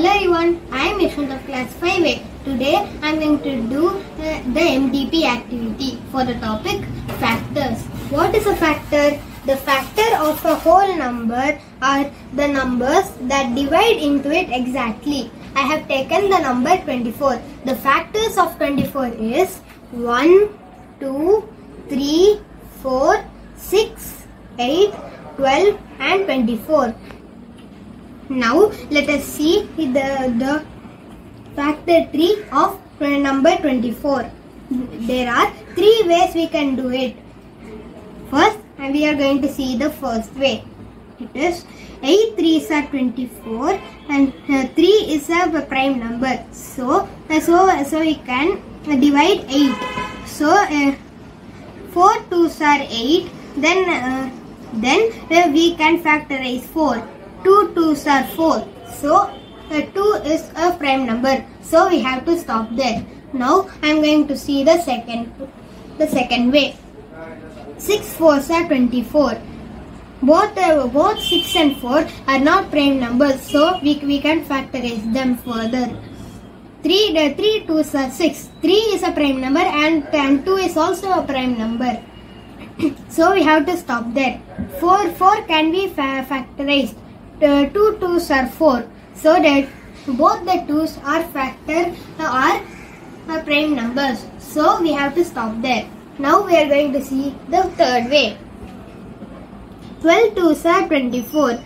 Hello everyone, I am Yashwant of class 5A. Today I am going to do uh, the MDP activity for the topic factors. What is a factor? The factor of a whole number are the numbers that divide into it exactly. I have taken the number 24. The factors of 24 is 1, 2, 3, 4, 6, 8, 12 and 24. Now let us see the, the factor tree of number 24. There are three ways we can do it. First, and we are going to see the first way. It is 8 3s are 24 and uh, 3 is a prime number. So, uh, so, so we can divide 8. So, uh, 4 2s are 8. Then, uh, then uh, we can factorize 4. 2 2s are 4. So, uh, 2 is a prime number. So, we have to stop there. Now, I am going to see the second, the second way. 6 4s are 24. Both, uh, both 6 and 4 are not prime numbers. So, we, we can factorize them further. 3, uh, 3 2s are 6. 3 is a prime number and, and 2 is also a prime number. so, we have to stop there. 4 4 can be fa factorized. 2 2s are 4. So, that both the 2s are factor are prime numbers. So, we have to stop there. Now, we are going to see the third way. 12 2s are 24.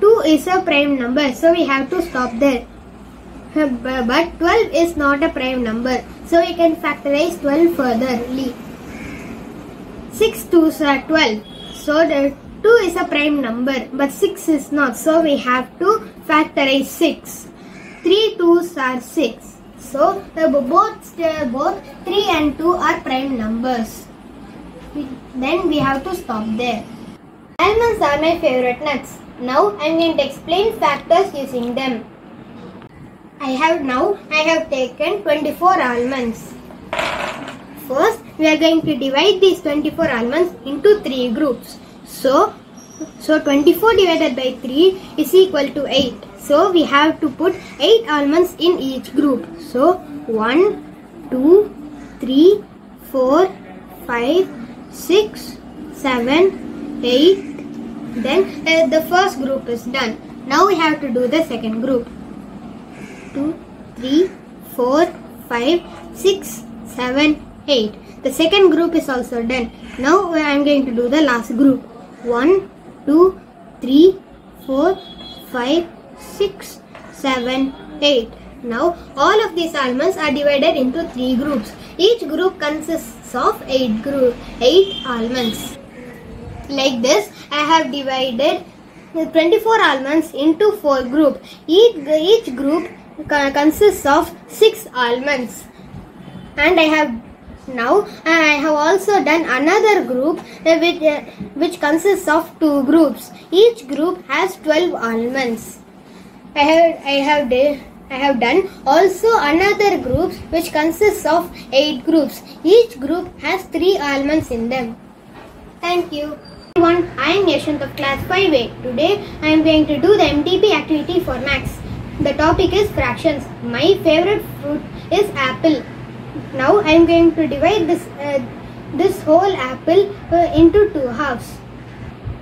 2 is a prime number. So, we have to stop there. But 12 is not a prime number. So, we can factorize 12 furtherly. 6 2s are 12. So, the 2 is a prime number but 6 is not. So, we have to factorize 6. 3 2s are 6. So, uh, both, uh, both 3 and 2 are prime numbers. Then we have to stop there. Almonds are my favorite nuts. Now I am going to explain factors using them. I have now I have taken 24 almonds. First we are going to divide these 24 almonds into 3 groups. So so 24 divided by 3 is equal to 8. So we have to put 8 almonds in each group. So 1, 2, 3, 4, 5, 6, 7, 8. Then uh, the first group is done. Now we have to do the second group. 2, 3, 4, 5, 6, 7, 8. The second group is also done. Now I am going to do the last group. 1, 2, 3, 4, 5, 6, 7, 8. Now all of these almonds are divided into 3 groups. Each group consists of 8 group, 8 almonds. Like this, I have divided 24 almonds into 4 groups. Each, each group consists of 6 almonds. And I have now I have also done another group uh, which, uh, which consists of 2 groups. Each group has 12 almonds. I have I have I have done also another group which consists of 8 groups. Each group has 3 almonds in them. Thank you. Everyone, I am Yashwant of class 5A. Today I am going to do the MDP activity for max. The topic is fractions. My favorite fruit is apple. Now I am going to divide this uh, this whole apple uh, into two halves.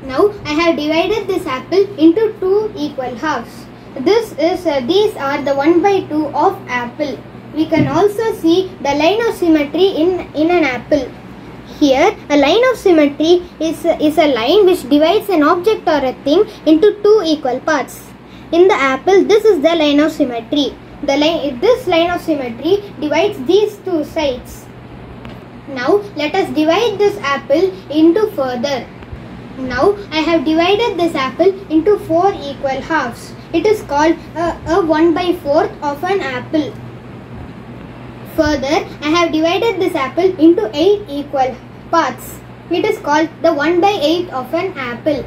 Now I have divided this apple into two equal halves. This is uh, these are the 1 by 2 of apple. We can also see the line of symmetry in in an apple. Here, a line of symmetry is, is a line which divides an object or a thing into two equal parts. In the apple, this is the line of symmetry. The line, this line of symmetry divides these two sides. Now, let us divide this apple into further. Now, I have divided this apple into four equal halves. It is called a, a 1 by 4th of an apple. Further, I have divided this apple into 8 equal parts. It is called the 1 by 8 of an apple.